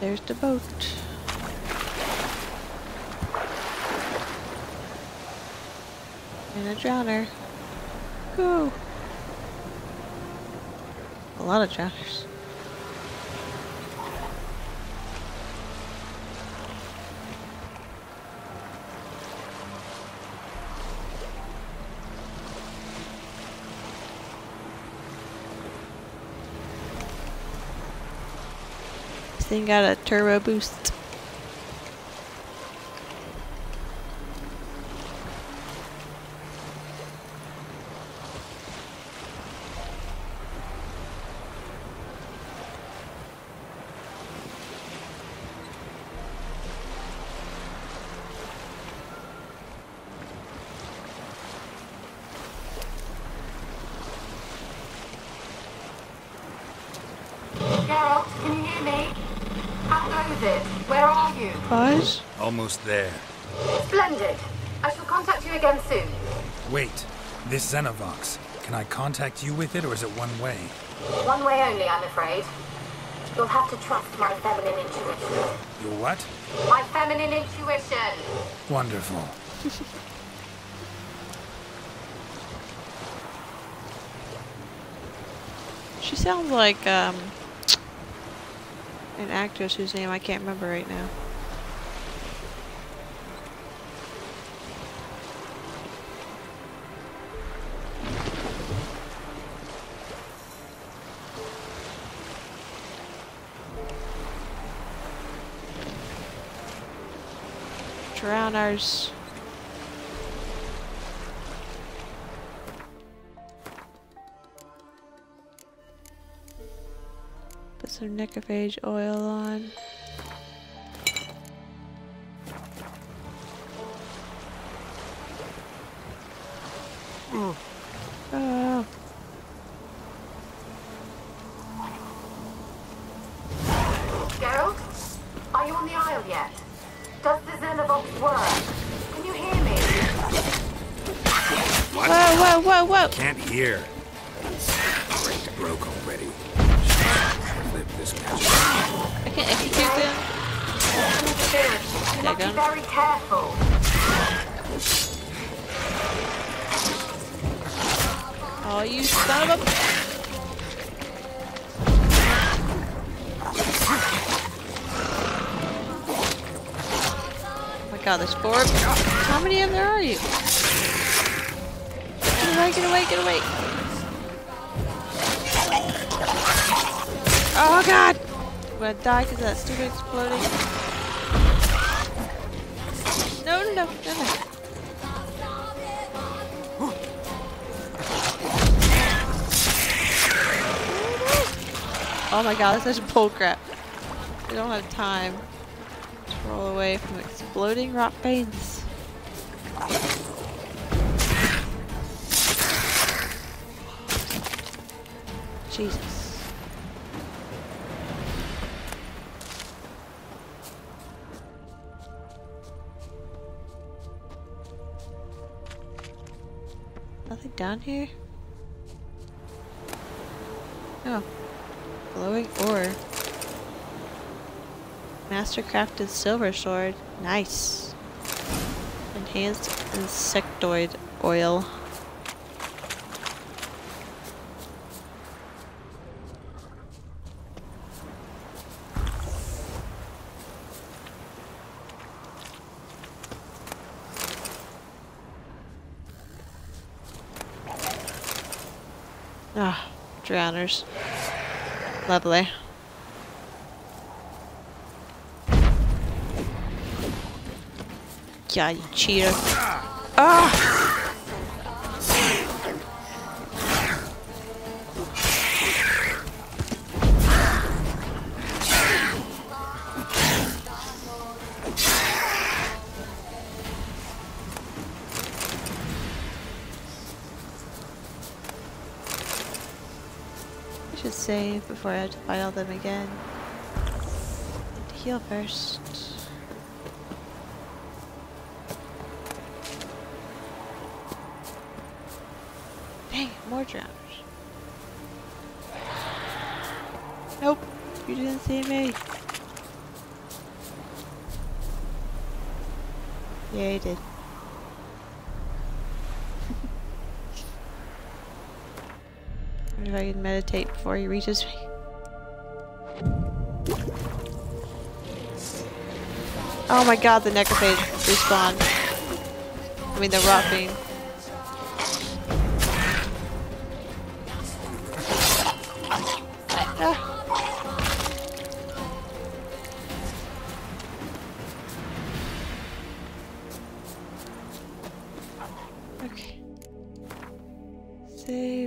There's the boat. And a drowner. Go! A lot of drowners. Thing got a turbo boost. Geralt, can you hear me? How goes it? Where are you? Buzz? Almost there. Splendid. I shall contact you again soon. Wait, this Xenovox. Can I contact you with it or is it one way? One way only, I'm afraid. You'll have to trust my feminine intuition. Your what? My feminine intuition! Wonderful. She sounds like um an actress whose name I can't remember right now. Drowners. Put some necrophage oil on. Oh. Die because that stupid exploding. No, no, no, no, no. Oh my god, that's such bullcrap. We don't have time to roll away from exploding rock veins. Here? Oh. Glowing ore. Mastercrafted silver sword. Nice. Enhanced insectoid oil. Ah, drowners. Lovely. Yeah, you cheater. Ah! before I had to fight all them again. To heal first. Dang, more drowners. Nope, you didn't see me. Yeah, you did. if I can meditate before he reaches me. Oh my god, the necrophage respawned. I mean, the rot. Ah. Okay. Save.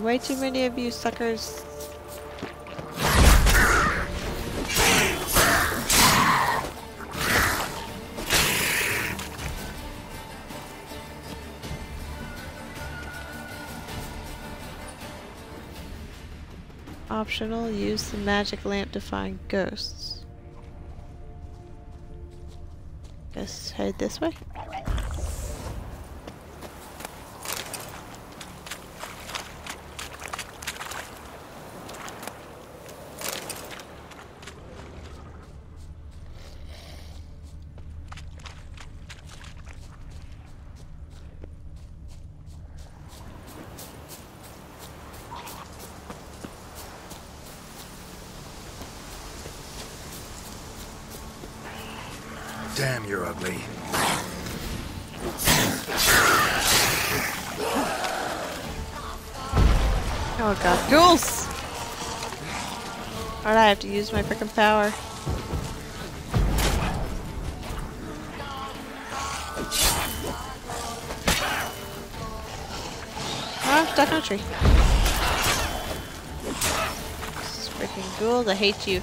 Are way too many of you suckers. Optional, use the magic lamp to find ghosts. Guess head this way? Hate you.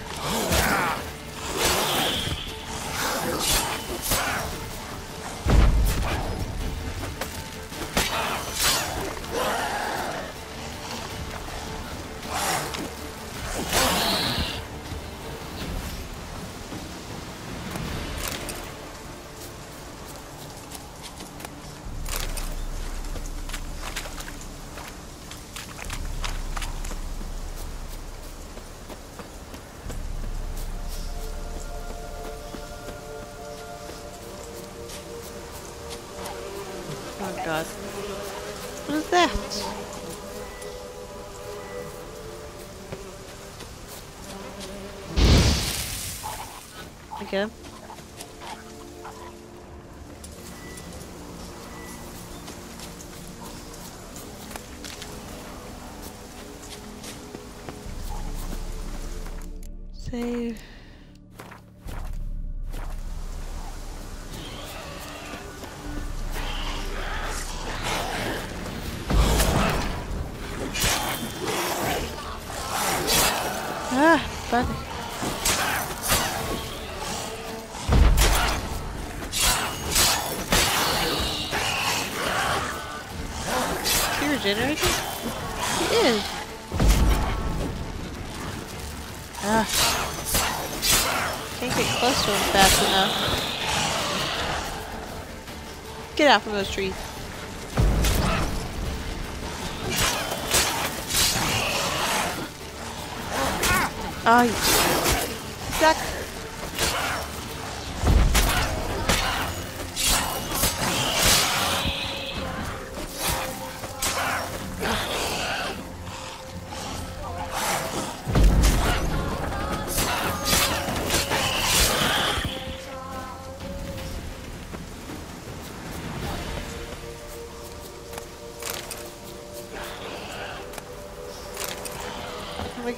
Out from those trees. Oh,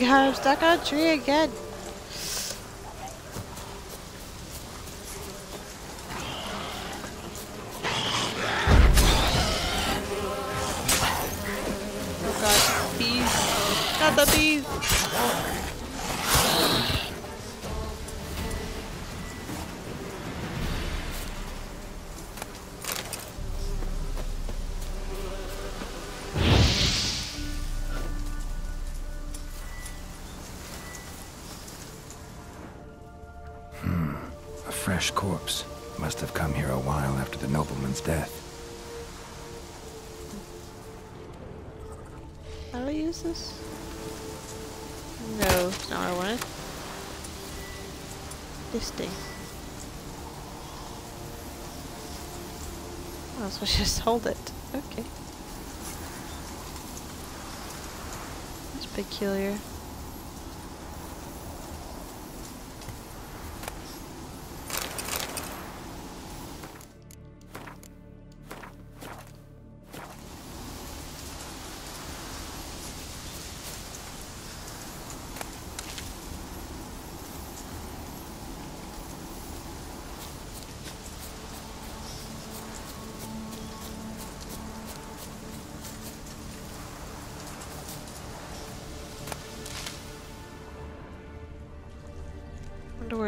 I'm stuck on a tree again. So just hold it. Okay. That's peculiar.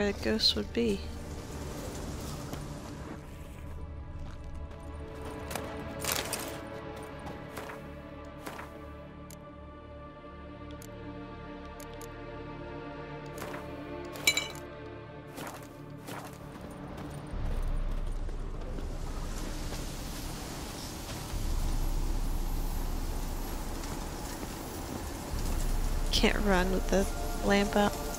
Where the ghost would be. Can't run with the lamp out.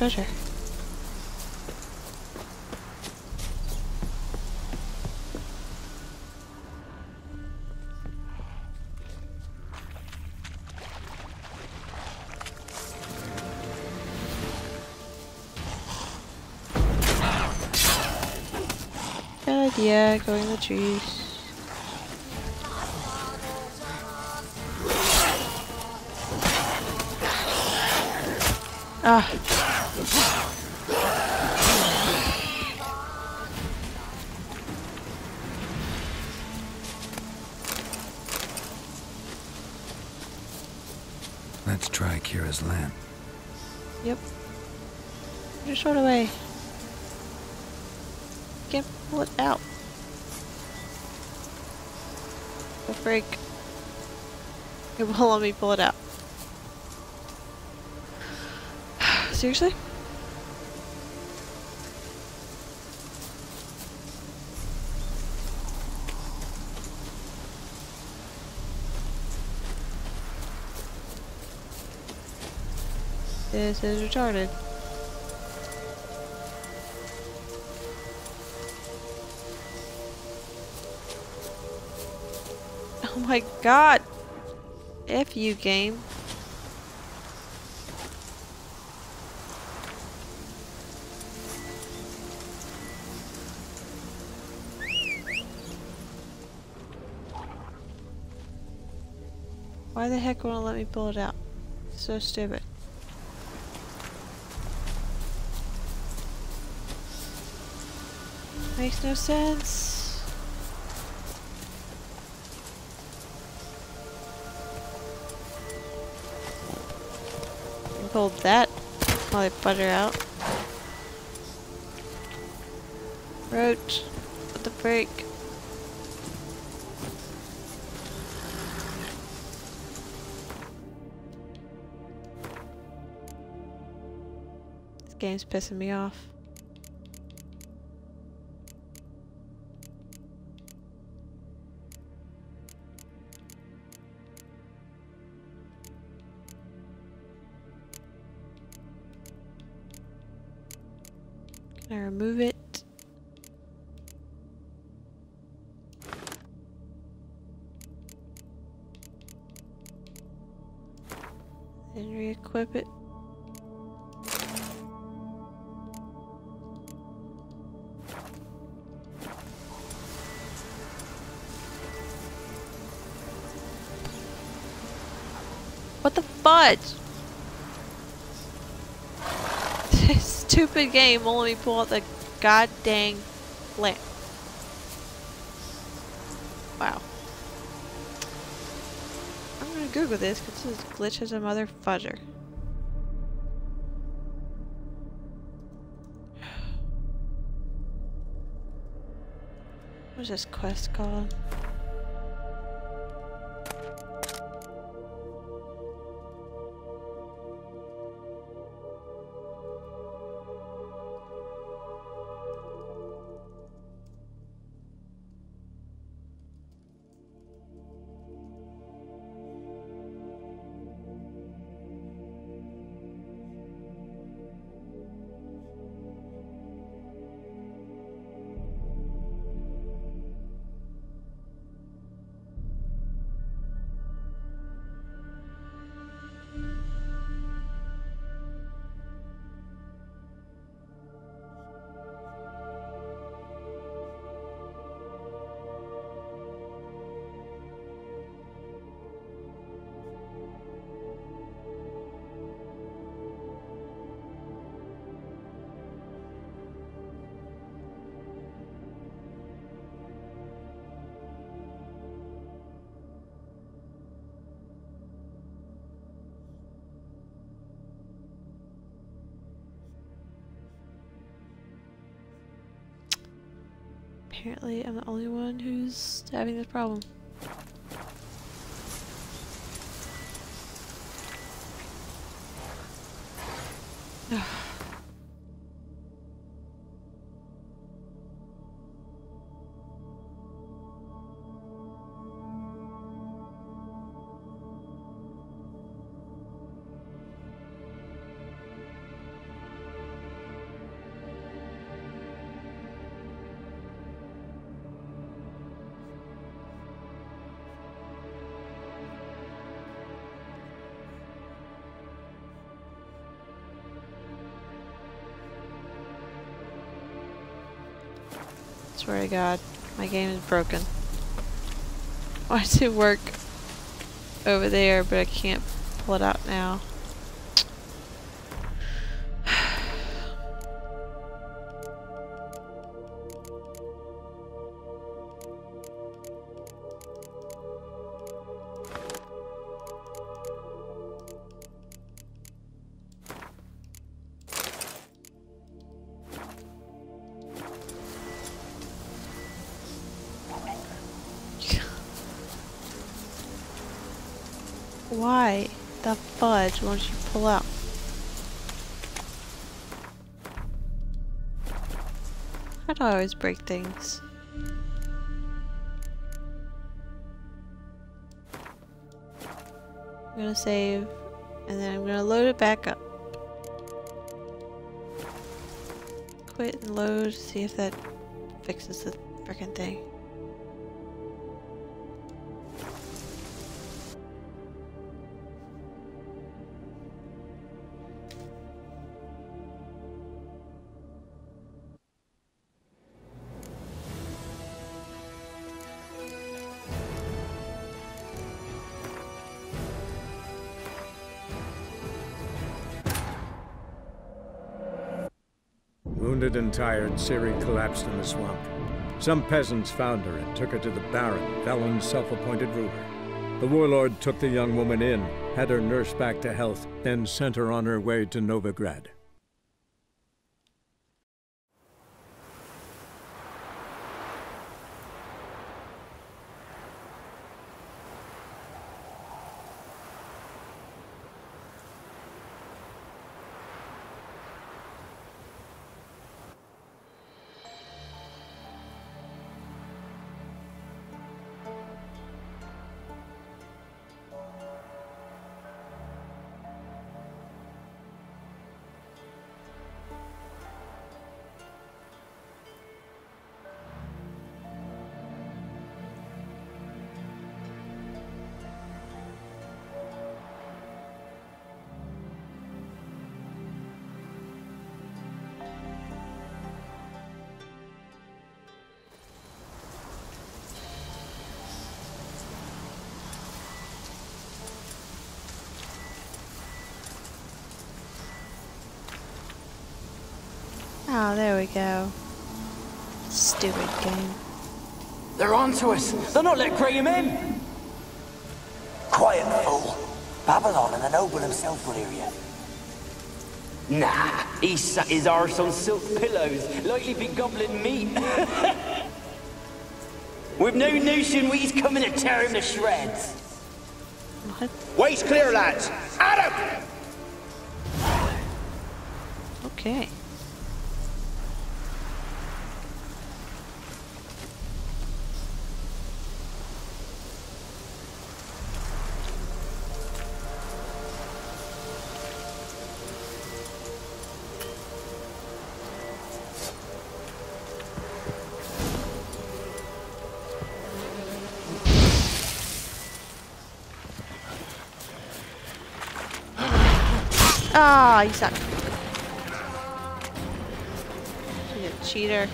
Treasure. Good idea, going in the trees. Ah. Run away. Can't pull it out. The freak. It won't let me pull it out. Seriously? This is retarded. My god! F you game. Why the heck won't let me pull it out? So stupid. Makes no sense. Pulled that while I butter out. Roach. What the freak? This game's pissing me off. Stupid game won't let me pull out the god dang lamp. Wow. I'm gonna Google this because this glitch is a mother fudger. What's this quest called? Apparently I'm the only one who's having this problem. Swear to God, my game is broken. Why does it work over there, but I can't pull it out now? Always break things? I'm gonna save and then I'm gonna load it back up. Quit and load, see if that fixes the frickin' thing. Wounded and tired, Ciri collapsed in the swamp. Some peasants found her and took her to the Baron, Velen's self-appointed ruler. The warlord took the young woman in, had her nursed back to health, then sent her on her way to Novigrad. We go. Stupid game. They're onto us. They're not letting Graham in. Quiet, fool. Babylon and the noble himself will hear you. Nah, he sat his arse on silk pillows, likely be goblin meat. With no notion we's coming to tear him to shreds. What? Waist clear, lads. Adam! Okay. Ah, you suck. You cheater.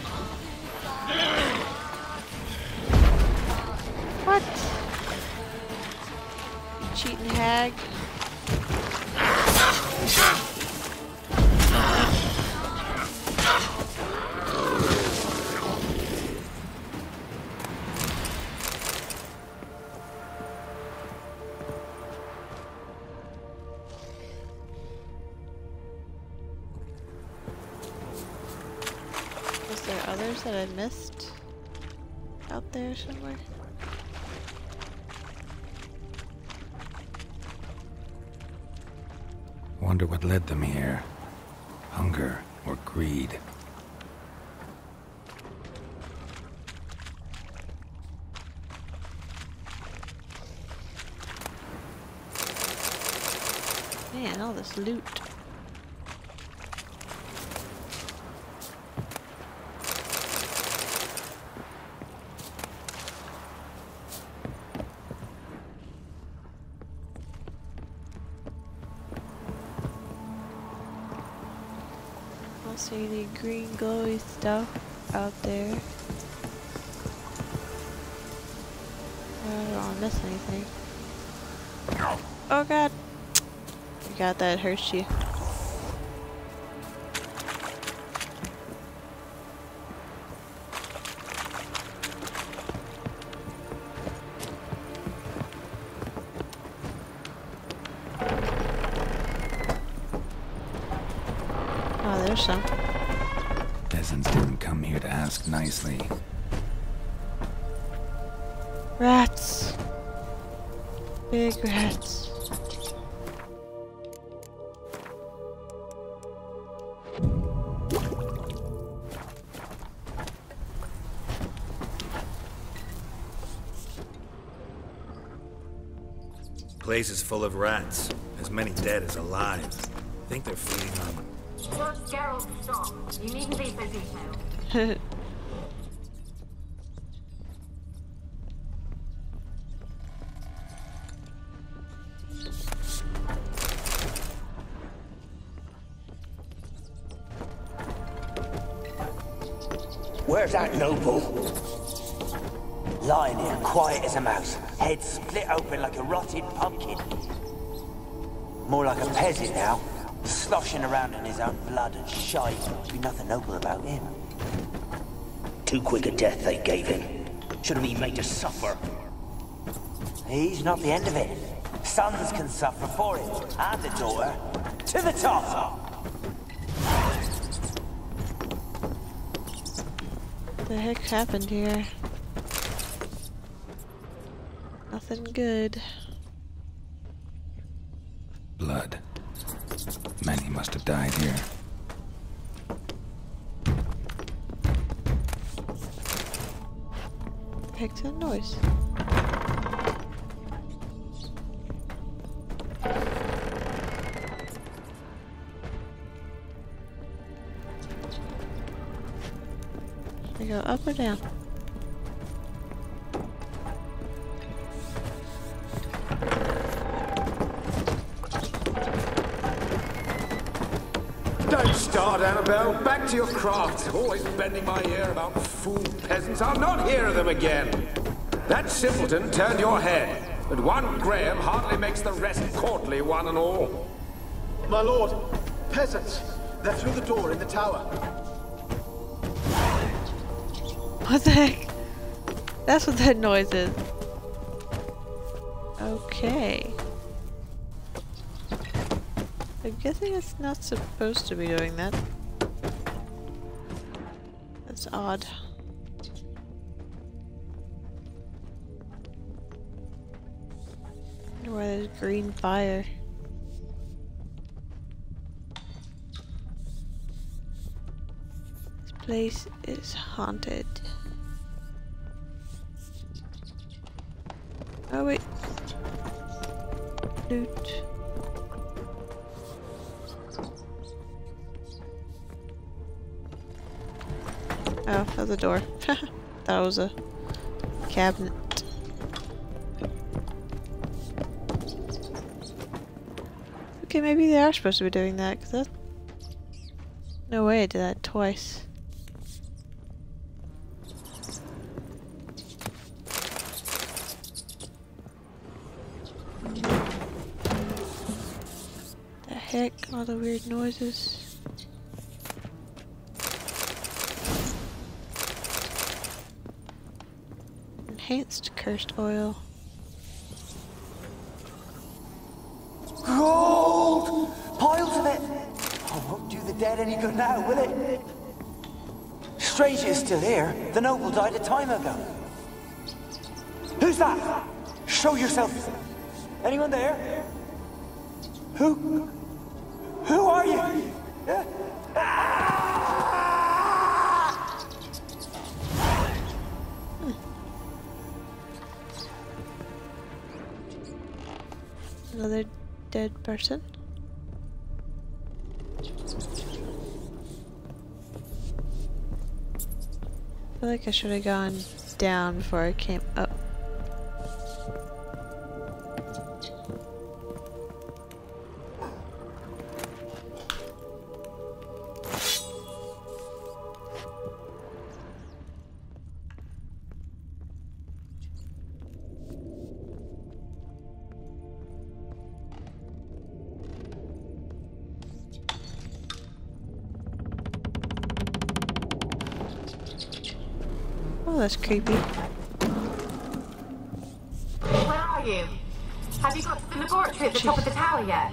See any green glowy stuff out there. I don't want to miss anything. Oh god! You got that Hershey. Oh, there's some. Ask nicely. Rats. Big rats. Place is full of rats. As many dead as alive. Think they're feeding on George Geralt, stop. You needn't be so detailed. Where's that noble? Lying here, quiet as a mouse, head split open like a rotted pumpkin. More like a peasant now, sloshing around in his own blood and shite. Be nothing noble about him. Too quick a death they gave him. Should have been made to suffer. He's not the end of it. Sons can suffer for him, and the daughter. To the top! The heck happened here? Nothing good. Blood. Many must have died here. That noise? I go or down? Don't start, Annabelle. Back to your craft. Always bending my ear about fool peasants. I'll not hear of them again. That simpleton turned your head, but one Graham hardly makes the rest courtly, one and all. My lord, peasants. They're through the door in the tower. What the heck? That's what that noise is. Okay. I'm guessing it's not supposed to be doing that. That's odd. Wonder why there's green fire. This place is haunted. that was a cabinet. Okay, maybe they are supposed to be doing that, because that... No way I did that twice. The heck? All the weird noises. Enhanced cursed oil. Gold! Piles of it! Oh, won't do the dead any good now, will it? Strange it's still here. The noble died a time ago. Who's that? Show yourself. Anyone there? Who person. I feel like I should have gone down before I came up. Creepy. Where are you? Have you got to the laboratory at the top of the tower yet?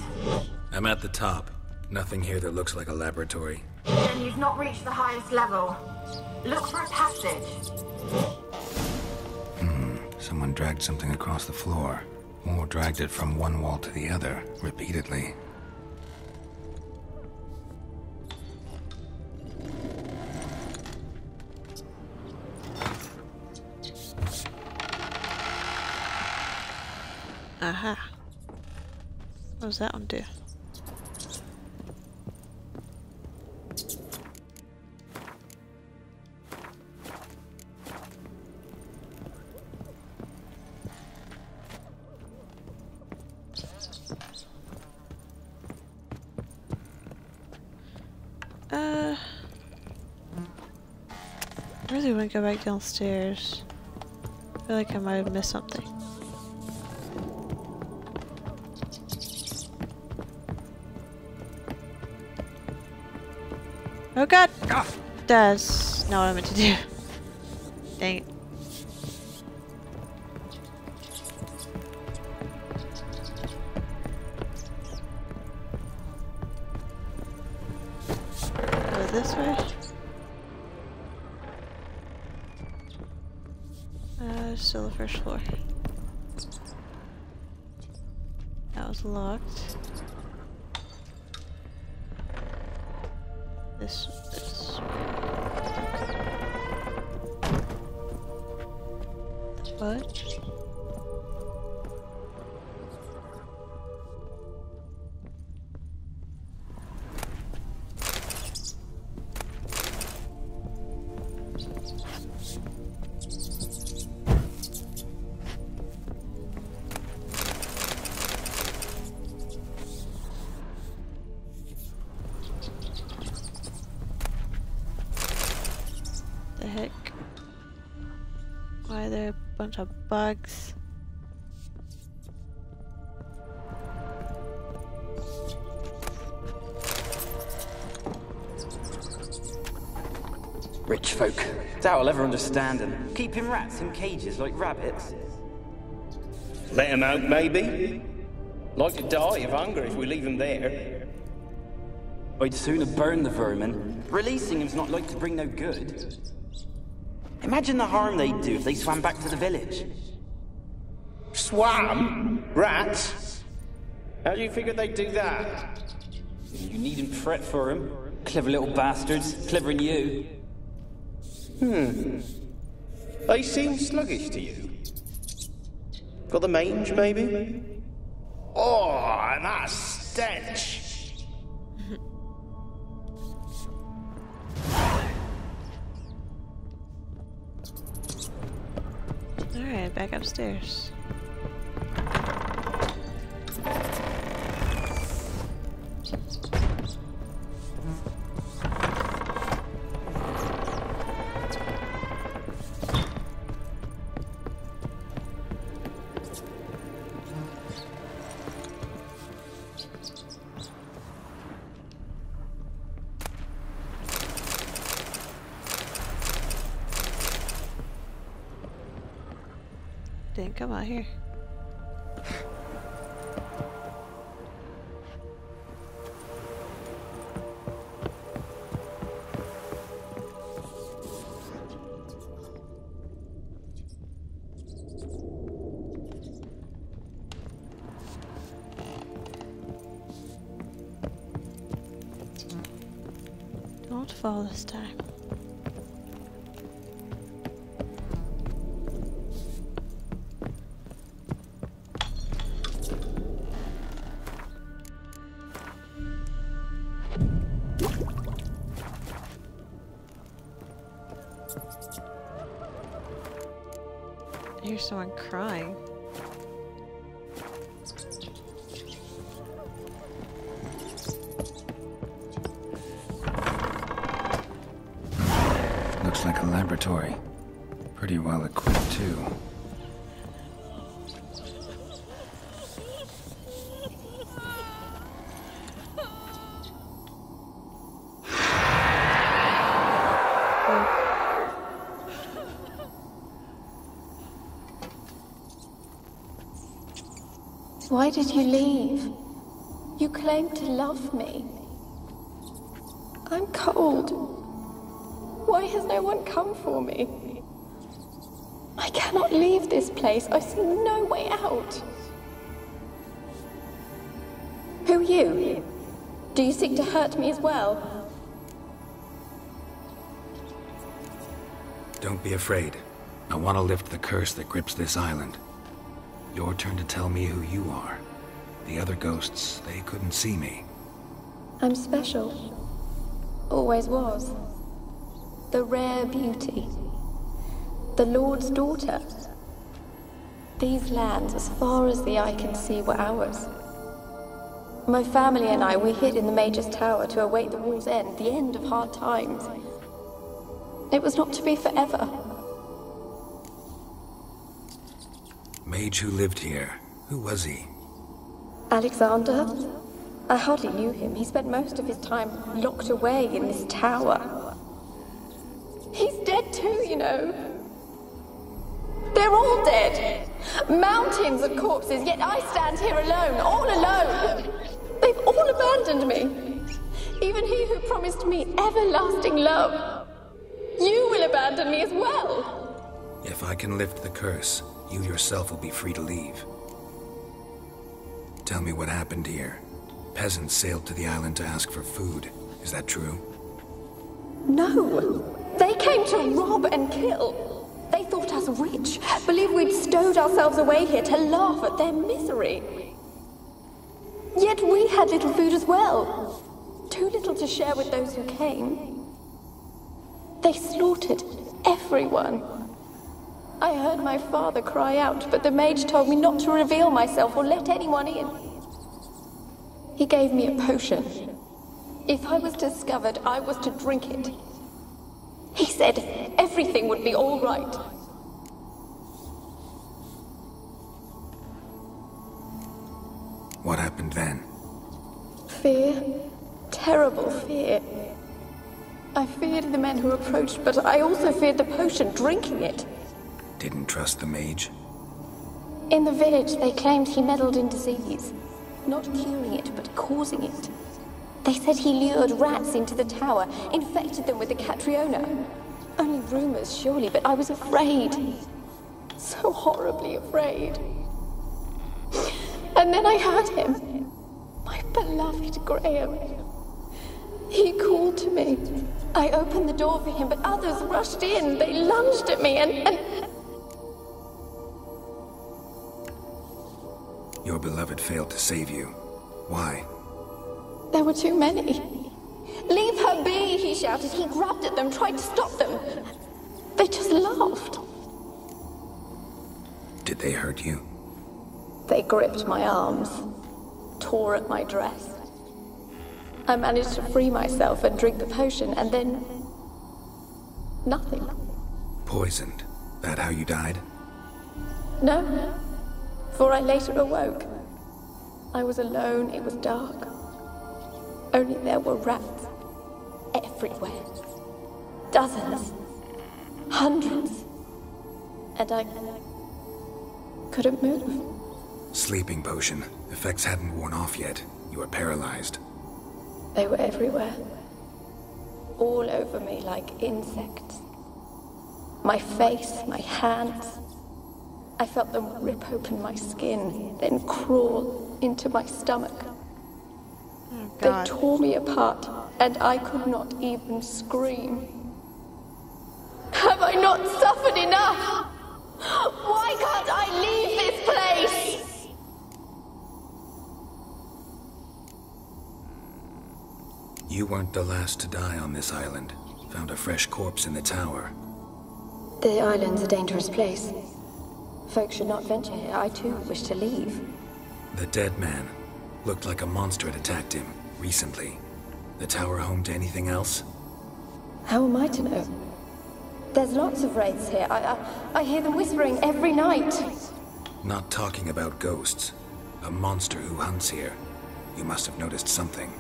I'm at the top. Nothing here that looks like a laboratory. Then you've not reached the highest level. Look for a passage. Hmm. Someone dragged something across the floor. Or dragged it from one wall to the other, repeatedly. Aha. What does that one do? Uh, I really want to go back downstairs. I feel like I might have missed something. Oh god! That's not what I meant to do. Dang it. Bunch of bugs? Rich folk. Doubt I'll ever understand them. Keeping rats in cages like rabbits. Let him out, maybe? Like to die of hunger if we leave him there. I'd sooner burn the vermin. Releasing him's not like to bring no good. Imagine the harm they'd do if they swam back to the village. Swam? Rats? How do you figure they'd do that? You needn't fret for him. Clever little bastards, clever than you. Hmm. They seem sluggish to you. Got the mange, maybe? Oh, and that stench! Back upstairs. Don't fall this time. Why did you leave? You claimed to love me. I'm cold. Why has no one come for me? I cannot leave this place. I see no way out. Who are you? Do you seek to hurt me as well? Don't be afraid. I want to lift the curse that grips this island. Your turn to tell me who you are. The other ghosts, they couldn't see me. I'm special. Always was. The rare beauty. The Lord's daughter. These lands, as far as the eye can see, were ours. My family and I, we hid in the Major's Tower to await the war's end, the end of hard times. It was not to be forever. Mage who lived here. Who was he? Alexander? I hardly knew him. He spent most of his time locked away in this tower. He's dead too, you know. They're all dead. Mountains of corpses, yet I stand here alone, all alone. They've all abandoned me. Even he who promised me everlasting love. You will abandon me as well. If I can lift the curse, you yourself will be free to leave. Tell me what happened here. Peasants sailed to the island to ask for food. Is that true? No. They came to rob and kill. They thought us rich, believed we'd stowed ourselves away here to laugh at their misery. Yet we had little food as well. Too little to share with those who came. They slaughtered everyone. I heard my father cry out, but the mage told me not to reveal myself or let anyone in. He gave me a potion. If I was discovered, I was to drink it. He said everything would be all right. What happened then? Fear. Terrible fear. I feared the men who approached, but I also feared the potion, drinking it. Didn't trust the mage? In the village, they claimed he meddled in disease. Not curing it, but causing it. They said he lured rats into the tower, infected them with the Catriona. Only rumors, surely, but I was afraid. So horribly afraid. And then I heard him. My beloved Graham. He called to me. I opened the door for him, but others rushed in. They lunged at me and, and Your beloved failed to save you. Why? There were too many. Leave her be, he shouted. He grabbed at them, tried to stop them. They just laughed. Did they hurt you? They gripped my arms, tore at my dress. I managed to free myself and drink the potion, and then. nothing. Poisoned. That how you died? No, for I later awoke. I was alone, it was dark. Only there were rats everywhere. Dozens. Hundreds. And I couldn't move. Sleeping potion. Effects hadn't worn off yet. You were paralyzed. They were everywhere. All over me like insects. My face, my hands. I felt them rip open my skin, then crawl into my stomach. Oh, they tore me apart, and I could not even scream. Have I not suffered enough? Why can't I leave this place? You weren't the last to die on this island. Found a fresh corpse in the tower. The island's a dangerous place. Folks should not venture here. I too wish to leave. The dead man. Looked like a monster had attacked him, recently. The tower home to anything else? How am I to know? There's lots of wraiths here. I, I, I hear them whispering every night. Not talking about ghosts. A monster who hunts here. You must have noticed something.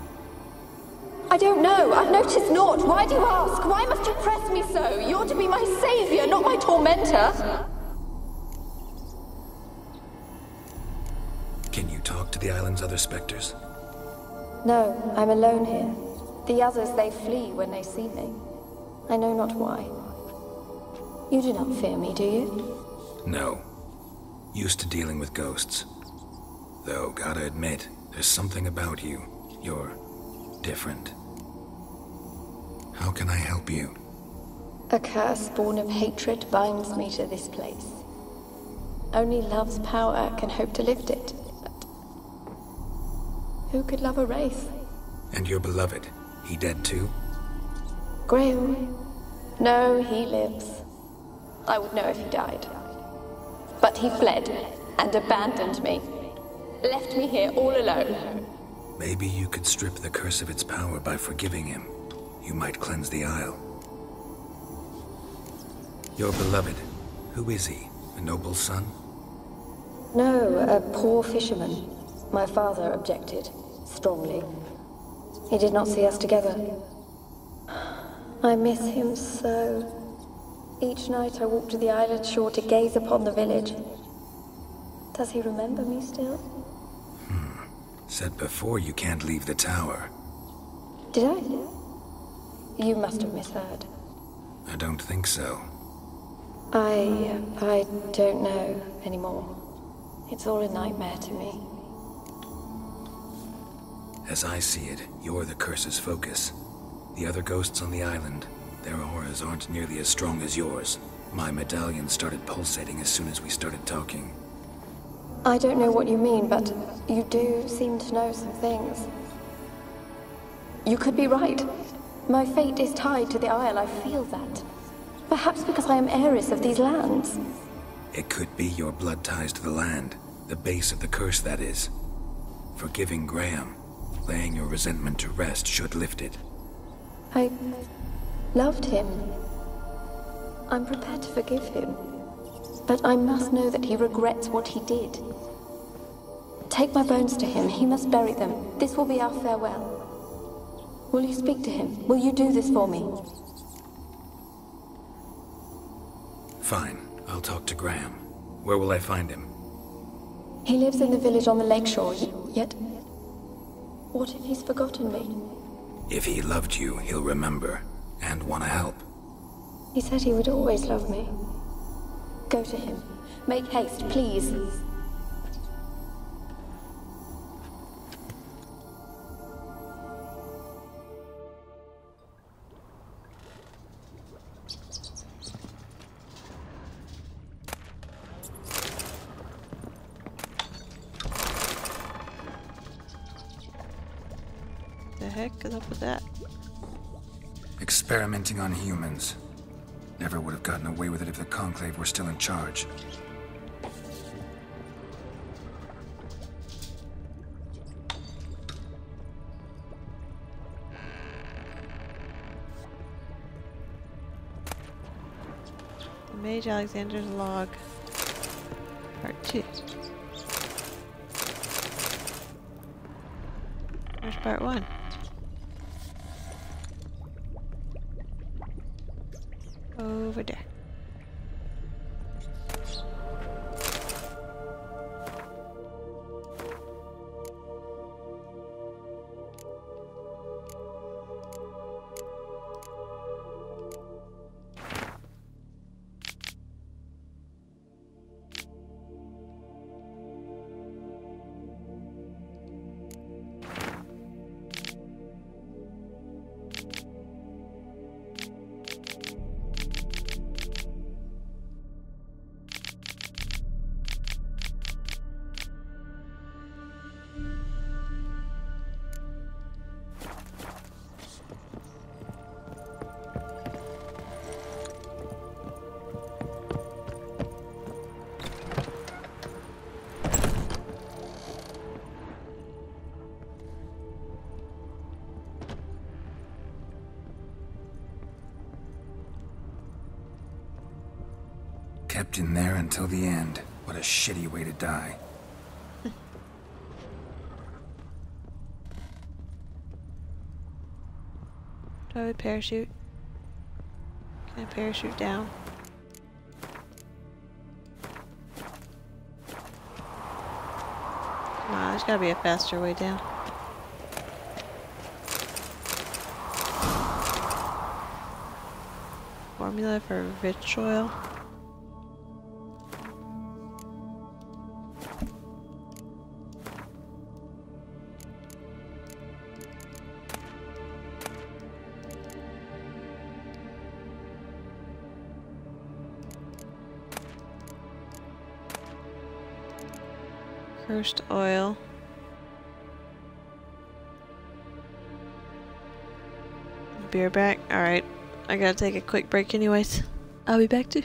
I don't know. I've noticed naught. Why do you ask? Why must you press me so? You're to be my savior, not my tormentor. Can you talk to the island's other specters? No, I'm alone here. The others, they flee when they see me. I know not why. You do not fear me, do you? No. Used to dealing with ghosts. Though, gotta admit, there's something about you. You're different. How can I help you? A curse born of hatred binds me to this place. Only love's power can hope to lift it. Who could love a wraith? And your beloved, he dead too? Graham? No, he lives. I would know if he died. But he fled and abandoned me. Left me here all alone. Maybe you could strip the curse of its power by forgiving him. You might cleanse the Isle. Your beloved, who is he? A noble son? No, a poor fisherman. My father objected, strongly. He did not see us together. I miss him so. Each night I walk to the island shore to gaze upon the village. Does he remember me still? Hmm. Said before you can't leave the tower. Did I? You must have misheard. I don't think so. I. I don't know anymore. It's all a nightmare to me. As I see it, you're the curse's focus. The other ghosts on the island, their auras aren't nearly as strong as yours. My medallion started pulsating as soon as we started talking. I don't know what you mean, but you do seem to know some things. You could be right. My fate is tied to the Isle, I feel that. Perhaps because I am heiress of these lands. It could be your blood ties to the land, the base of the curse, that is. Forgiving Graham, laying your resentment to rest should lift it. I loved him. I'm prepared to forgive him. But I must know that he regrets what he did. Take my bones to him. He must bury them. This will be our farewell. Will you speak to him? Will you do this for me? Fine, I'll talk to Graham. Where will I find him? He lives in the village on the lakeshore, yet. What if he's forgotten me? If he loved you, he'll remember and want to help. He said he would always love me. Go to him. Make haste, please. Experimenting on humans. Never would have gotten away with it if the Conclave were still in charge. Mage Alexander's log. Part 2. Where's part 1? I parachute? Can I parachute down? Come on, there's gotta be a faster way down. Formula for vitriol. Cursed oil. Beer back. Alright. I gotta take a quick break anyways. I'll be back too.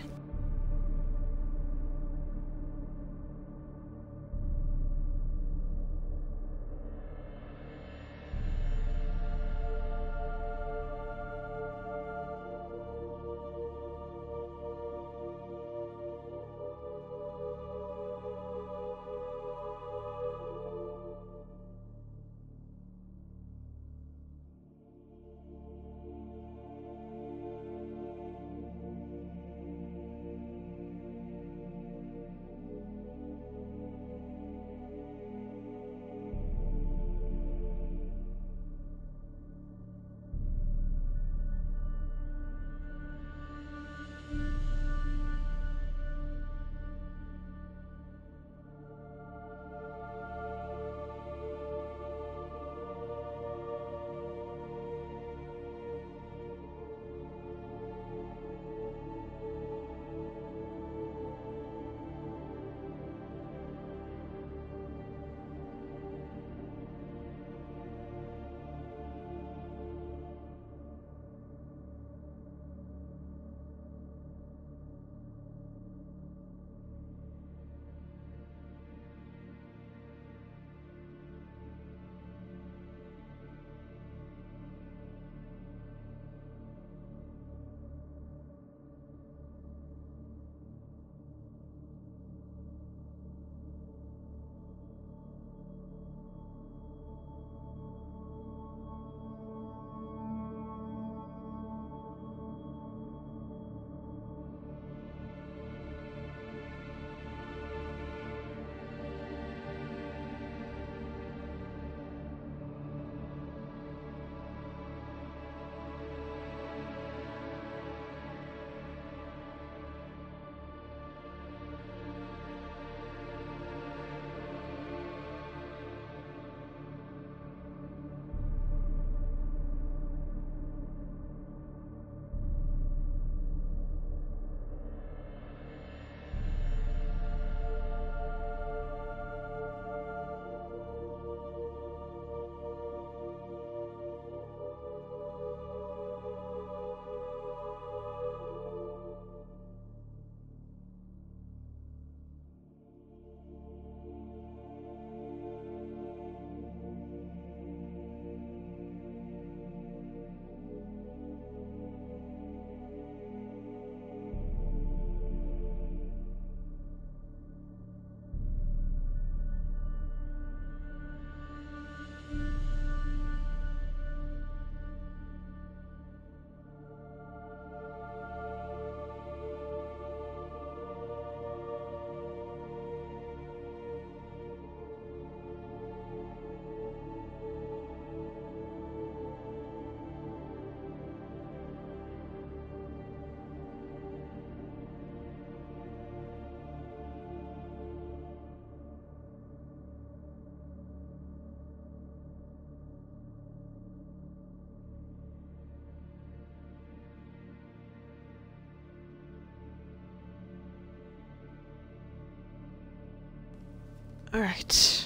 Alright.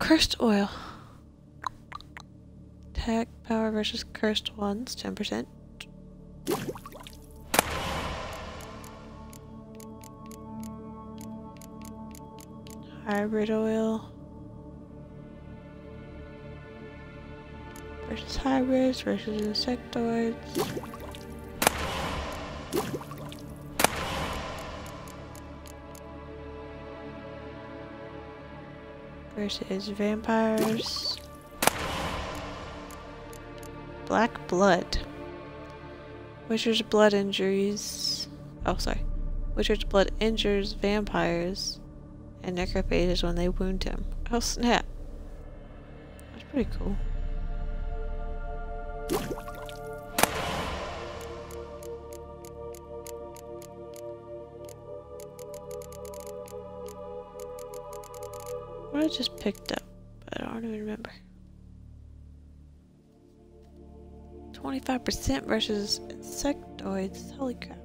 Cursed oil. Attack power versus cursed ones, 10%. Hybrid oil. Versus hybrids versus insectoids. Versus vampires. Black blood. Witcher's blood injuries. Oh, sorry. Witcher's blood injures vampires and necrophages when they wound him. Oh, snap. That's pretty cool. Just picked up, but I don't even remember. 25% versus insectoids. Holy crap.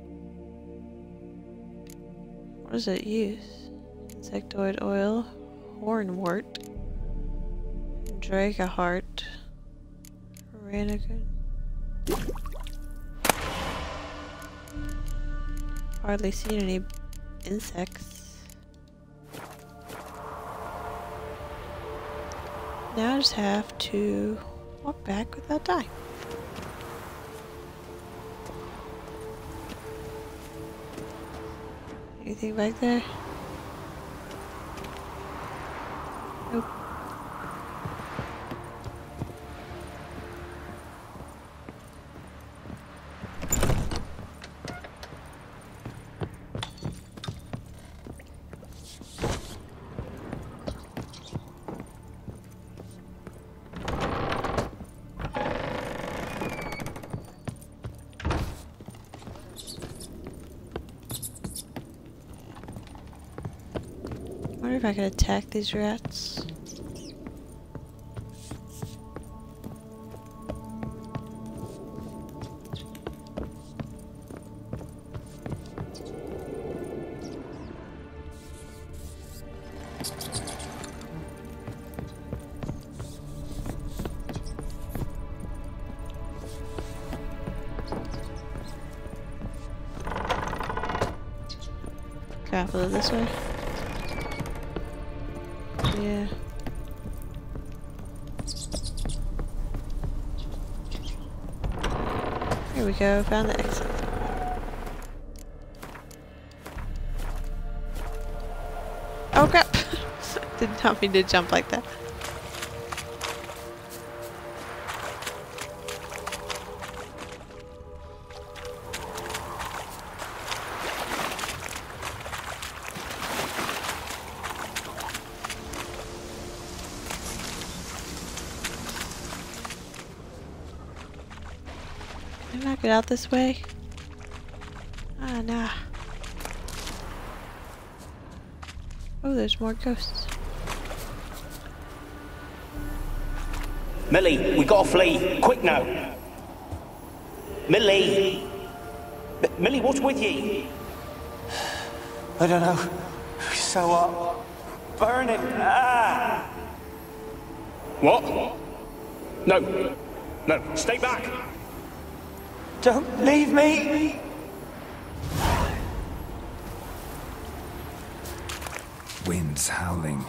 What does it use? Insectoid oil, hornwort, Dracoheart, Ranogrin. Hardly seen any insects. Now I just have to walk back without dying. Anything back there? Nope. wonder if I could attack these rats. Can I this way? Go, found the exit. Oh crap! Did not mean to jump like that. Out this way? Ah, nah. Oh, there's more ghosts. Millie, we gotta flee. Quick now. Millie! M Millie, what's with ye? I don't know. So what? Burning. Ah! What? No. No, stay back. Don't leave me! Winds howling.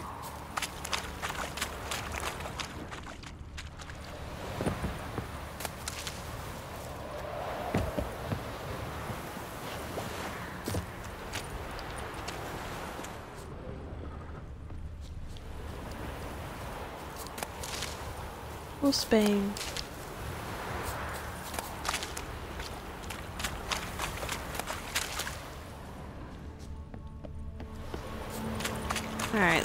Well, Spain.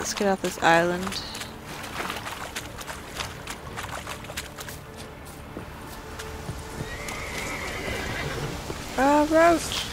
Let's get off this island. Ah, roach!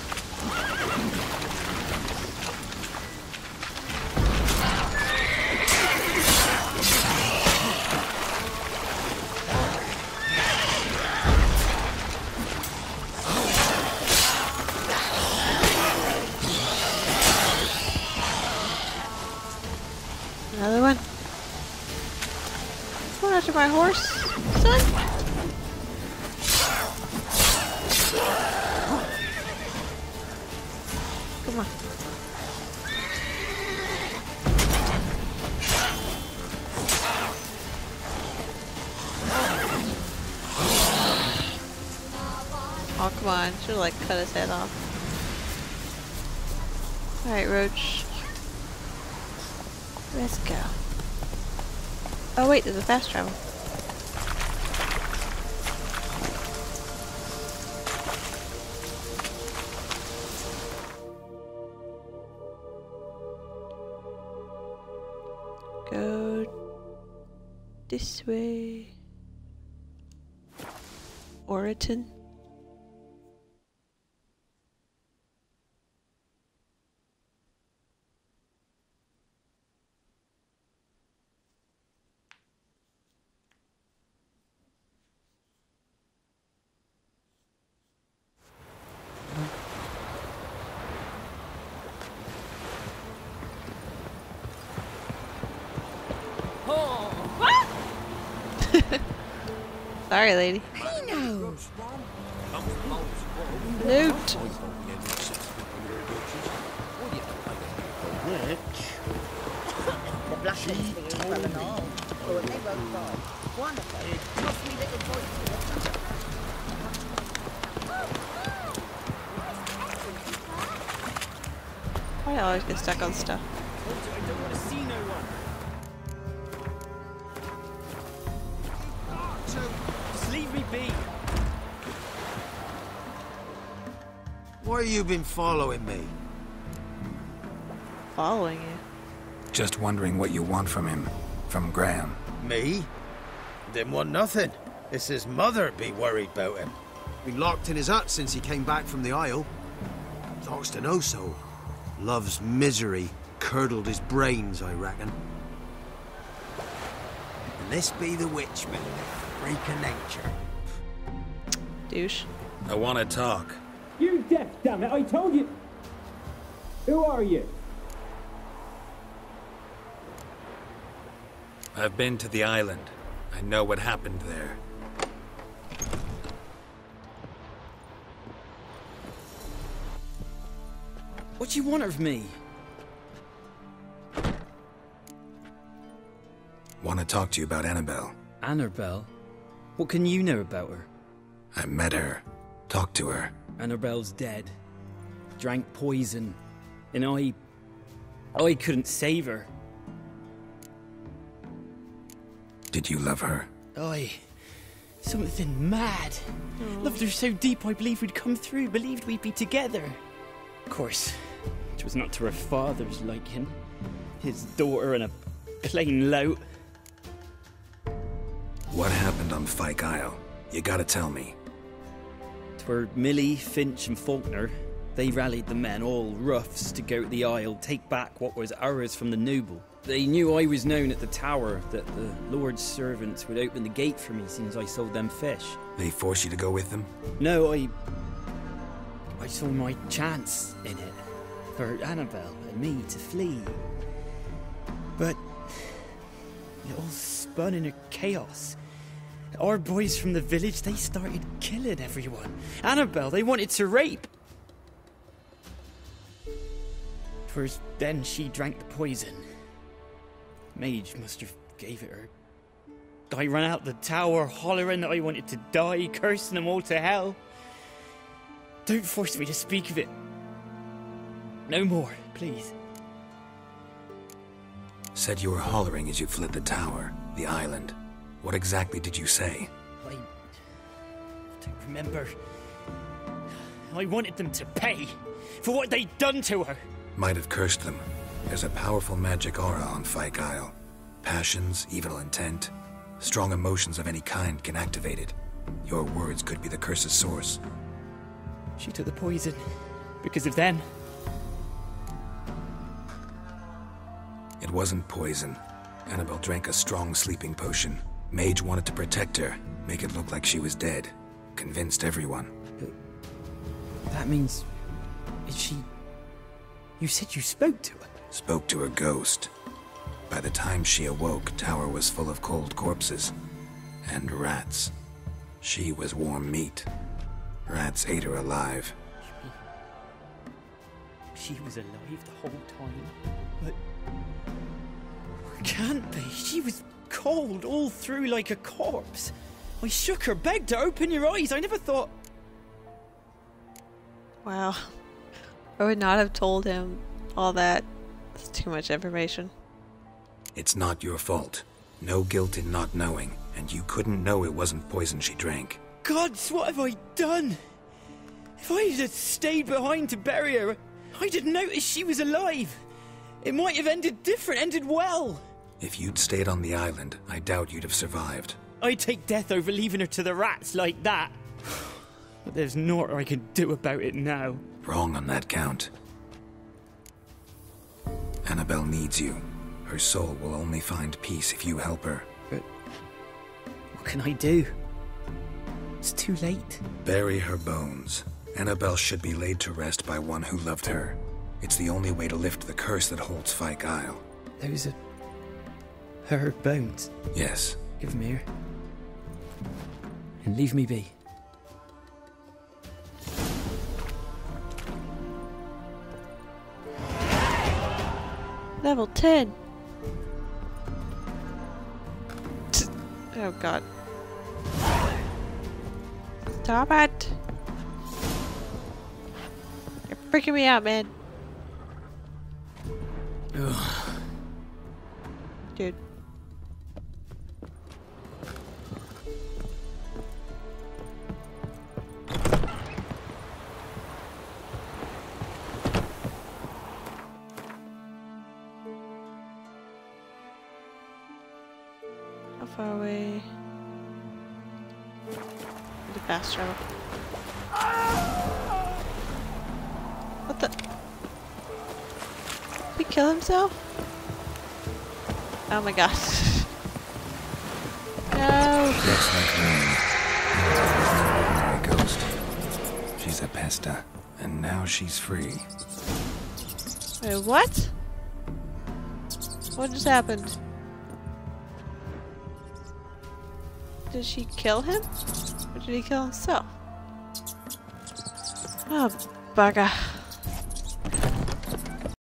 Come on. Should like cut his head off. Alright, Roach. Let's go. Oh wait, there's a fast travel. Go this way. Oriton. Sorry, lady. Loot. The blushing speaks well and all. But when they wrote Bob, one of them, little voice Why do I always get stuck on stuff? You been following me? Following you. Just wondering what you want from him. From Graham. Me? Didn't want nothing. It's his mother be worried about him. Been locked in his hut since he came back from the Isle. Talks to no soul. Love's misery curdled his brains, I reckon. And this be the witchman, freak of nature. Douche. I want to talk. You deaf, damn it! I told you. Who are you? I've been to the island. I know what happened there. What do you want of me? Want to talk to you about Annabelle. Annabelle? What can you know about her? I met her. Talked to her. Annabelle's dead. Drank poison. And I. I couldn't save her. Did you love her? I. Something mad. Loved her so deep I believed we'd come through, believed we'd be together. Of course, it was not to her father's liking. His daughter and a plain lout. What happened on Fyke Isle? You gotta tell me. Twere Millie, Finch, and Faulkner. They rallied the men, all roughs, to go to the Isle, take back what was ours from the noble. They knew I was known at the tower, that the Lord's servants would open the gate for me since I sold them fish. They force you to go with them? No, I. I saw my chance in it. For Annabelle and me to flee. But. It all spun in a chaos. Our boys from the village, they started killing everyone. Annabelle, they wanted to rape. Twas then she drank the poison. Mage must have gave it her. I ran out the tower hollering that I wanted to die, cursing them all to hell. Don't force me to speak of it. No more, please. Said you were hollering as you fled the tower, the island. What exactly did you say? I don't remember. I wanted them to pay for what they'd done to her. Might have cursed them. There's a powerful magic aura on Fyke Isle. Passions, evil intent, strong emotions of any kind can activate it. Your words could be the curse's source. She took the poison because of them. It wasn't poison. Annabelle drank a strong sleeping potion. Mage wanted to protect her, make it look like she was dead. Convinced everyone. That means. Is she. You said you spoke to her? Spoke to her ghost. By the time she awoke, Tower was full of cold corpses. And rats. She was warm meat. Rats ate her alive. She was alive the whole time. But. Can't be. She was cold all through like a corpse. I shook her, begged her, open your eyes. I never thought. Wow. I would not have told him all that. It's too much information. It's not your fault. No guilt in not knowing, and you couldn't know it wasn't poison she drank. Gods, what have I done? If I had stayed behind to bury her, I'd have noticed she was alive. It might have ended different, ended well. If you'd stayed on the island, I doubt you'd have survived. I'd take death over leaving her to the rats like that. But there's naught I can do about it now. Wrong on that count. Annabelle needs you. Her soul will only find peace if you help her. But what can I do? It's too late. Bury her bones. Annabelle should be laid to rest by one who loved her. It's the only way to lift the curse that holds Fyke Isle. Those are her bones. Yes. Give them here. And leave me be. Level 10. Oh god. Stop it! You're freaking me out, man. Dude. My gosh. no! Looks like rain. Ordinary ghost. She's a pesta, and now she's free. Wait, what? What just happened? Did she kill him? Or did he kill himself? Oh, bugger.